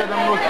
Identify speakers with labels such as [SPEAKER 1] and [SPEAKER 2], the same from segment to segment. [SPEAKER 1] tenemos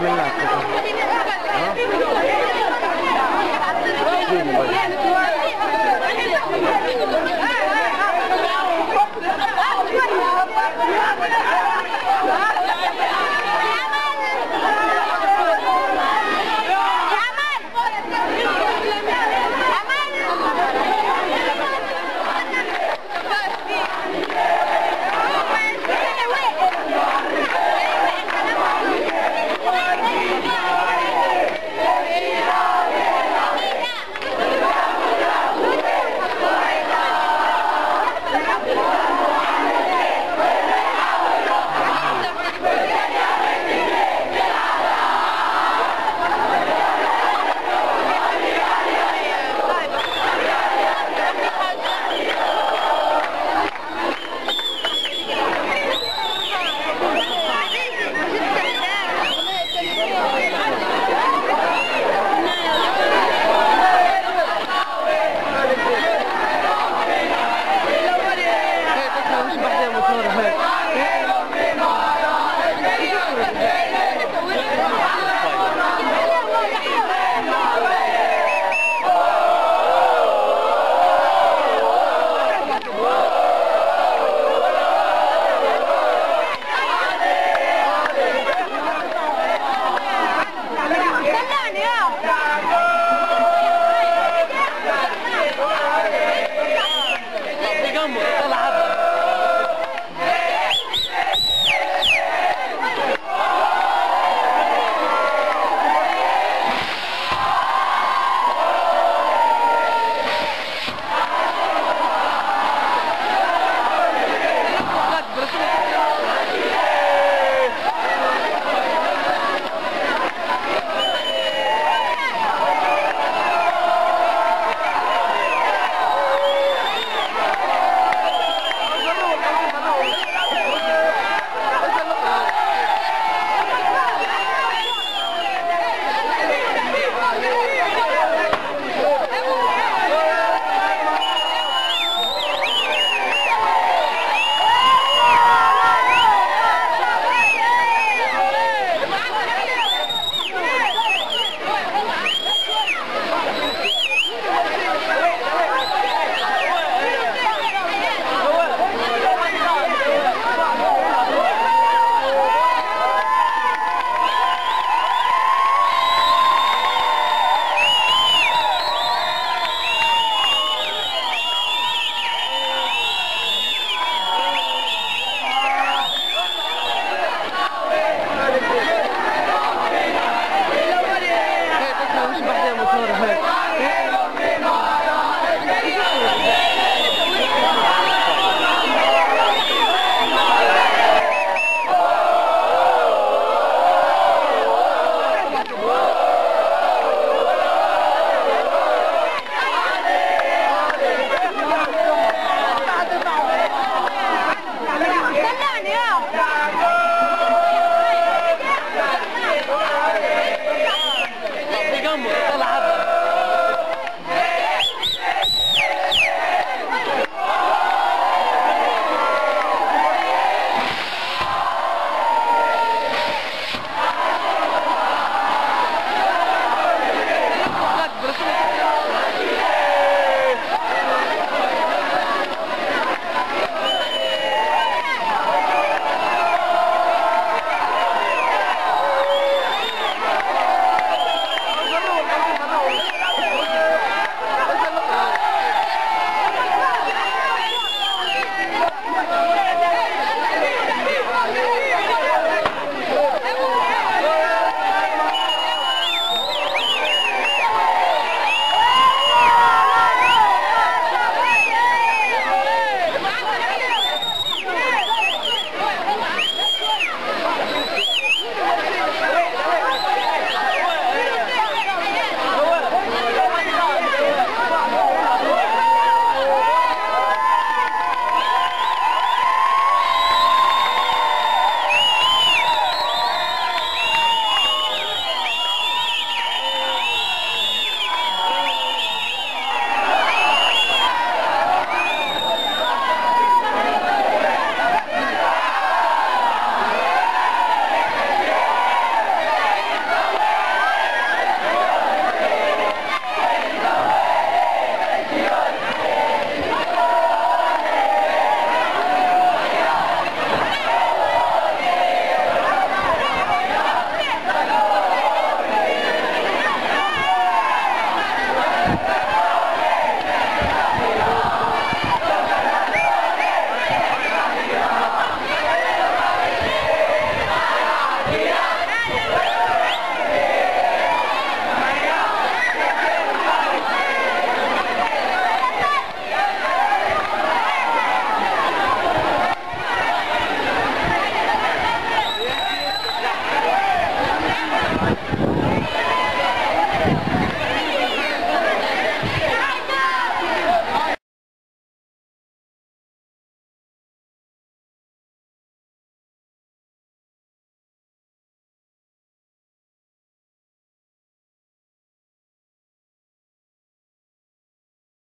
[SPEAKER 1] Vila not a hurt.